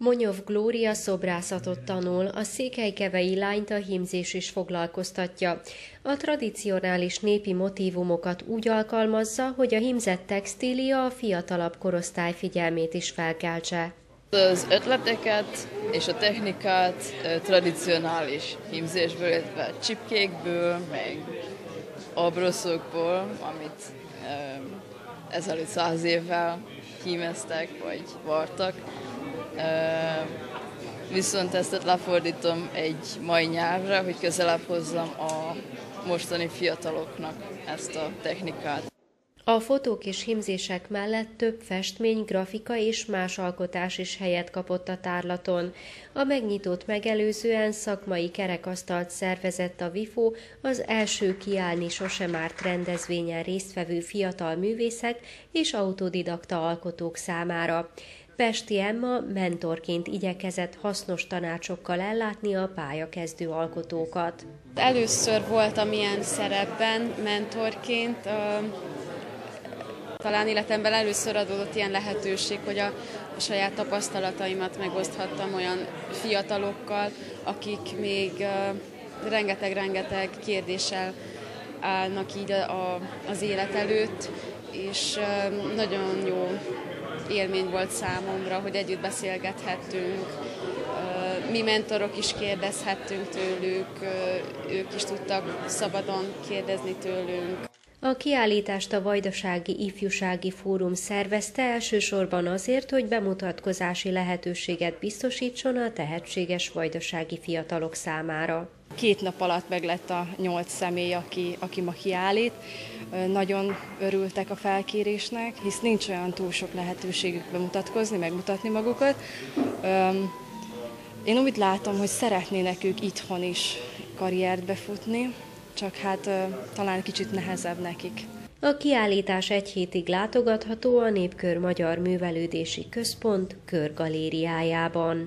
Monyov Glória szobrászatot tanul, a székelykevei lányt a hímzés is foglalkoztatja. A tradicionális népi motívumokat úgy alkalmazza, hogy a hímzett textília a fiatalabb korosztály figyelmét is felkeltse. Az ötleteket és a technikát tradicionális hímzésből, illetve csipkékből, meg abroszokból, amit ezelőtt száz évvel hímeztek vagy vartak. Viszont ezt lefordítom egy mai nyelvre, hogy közelebb hozzam a mostani fiataloknak ezt a technikát. A fotók és himzések mellett több festmény, grafika és más alkotás is helyet kapott a tárlaton. A megnyitót megelőzően szakmai kerekasztalt szervezett a VIFO az első kiállni sosem árt rendezvényen résztvevő fiatal művészek és autodidakta alkotók számára. Pesti Emma mentorként igyekezett hasznos tanácsokkal ellátni a pályakezdő alkotókat. Először voltam ilyen szerepben mentorként, talán életemben először adódott ilyen lehetőség, hogy a, saját tapasztalataimat megoszthattam olyan fiatalokkal, akik még rengeteg-rengeteg kérdéssel állnak így a, az élet előtt, és nagyon jó élmény volt számomra, hogy együtt beszélgethettünk, mi mentorok is kérdezhettünk tőlük, ők is tudtak szabadon kérdezni tőlünk. A kiállítást a Vajdasági Ifjúsági Fórum szervezte elsősorban azért, hogy bemutatkozási lehetőséget biztosítson a tehetséges vajdasági fiatalok számára. Két nap alatt meg lett a nyolc személy, aki, aki ma kiállít. Nagyon örültek a felkérésnek, hisz nincs olyan túl sok lehetőségük bemutatkozni, megmutatni magukat. Én úgy látom, hogy szeretnének ők itthon is karriert befutni, csak hát talán kicsit nehezebb nekik. A kiállítás egy hétig látogatható a Népkör Magyar Művelődési Központ körgalériájában.